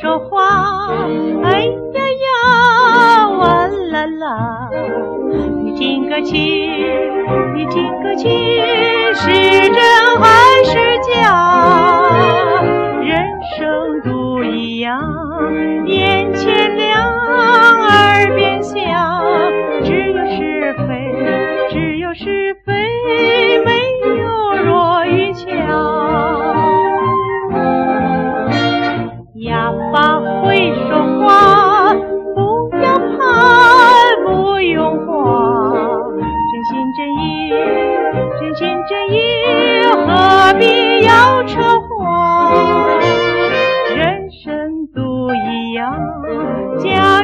说话。哎呀呀完了啦。你听歌曲你听歌曲是真还是假。人生不一样眼前亮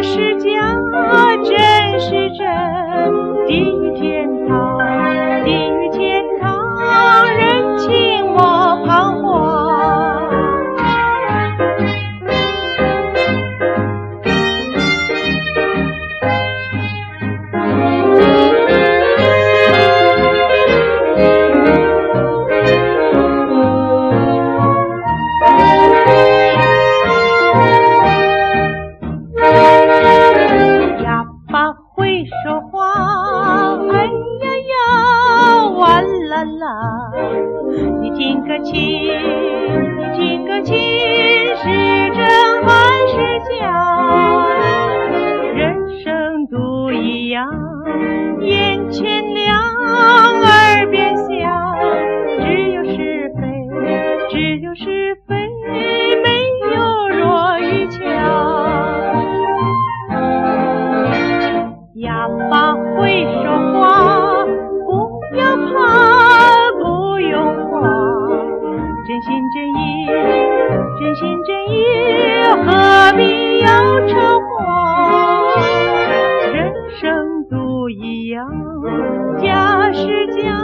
是假，真是真，的天堂，啦！你听个清，你听个清，是真还是假？人生都一样，眼前亮，耳边响，只有是非，只有是非，没有弱与强。哑巴会何必要扯谎？人生都一样，家是家，